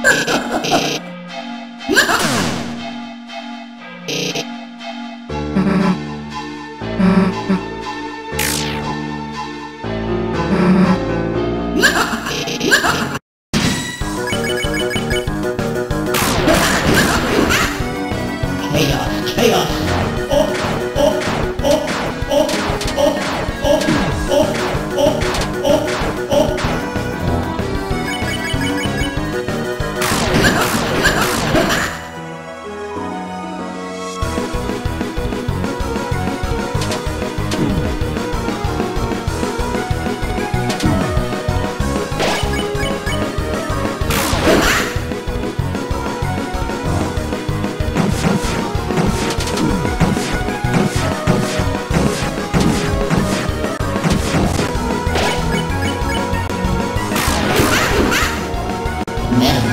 Ha ha ha! Yeah.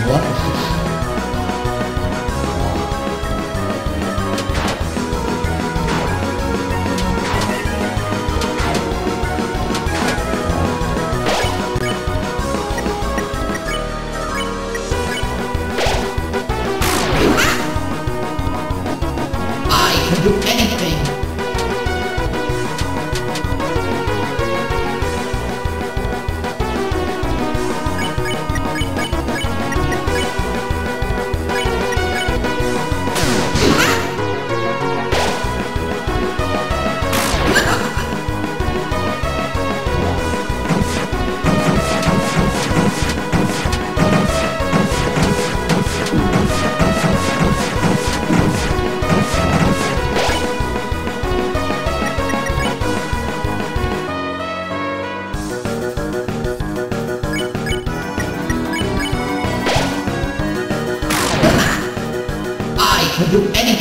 I do anything.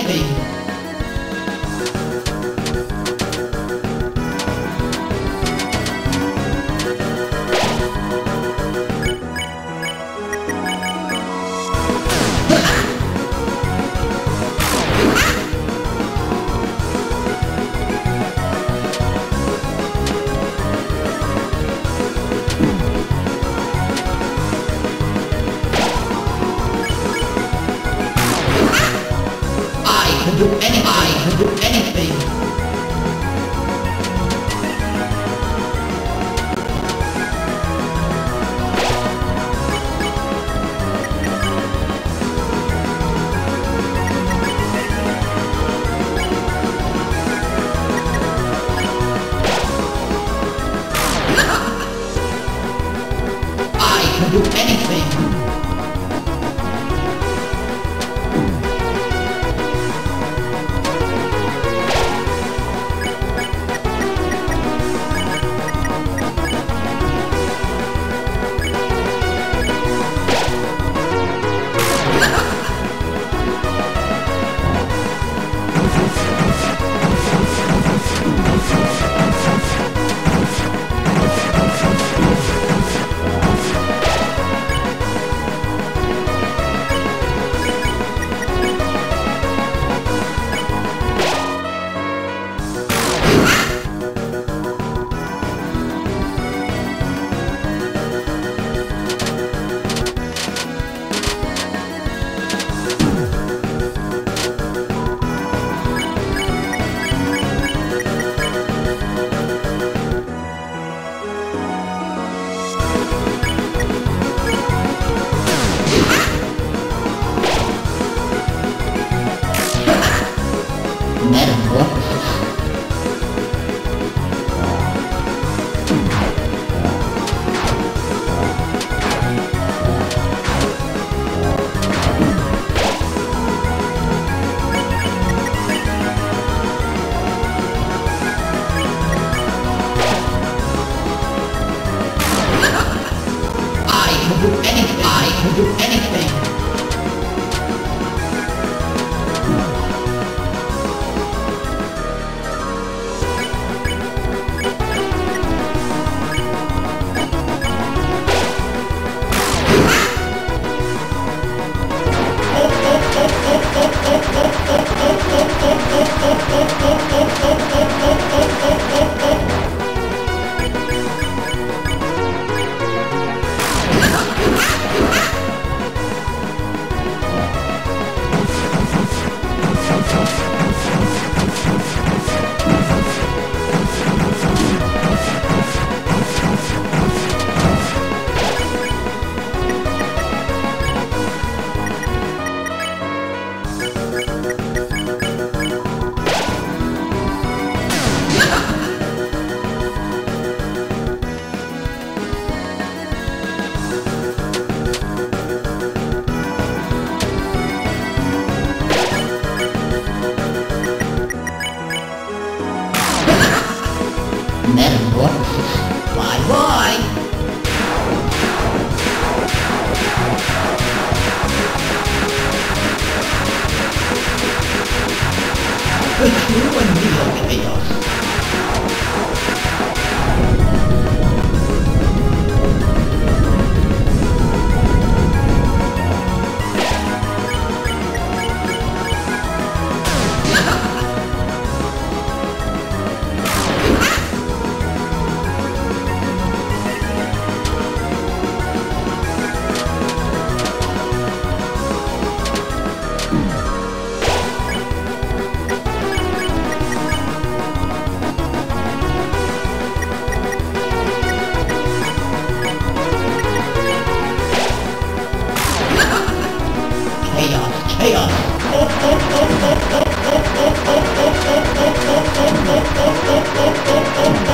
Do any. I can do anything. I can do anything. Do anything. meron doon? Bye bye! But you and me are chaos. oh, oh.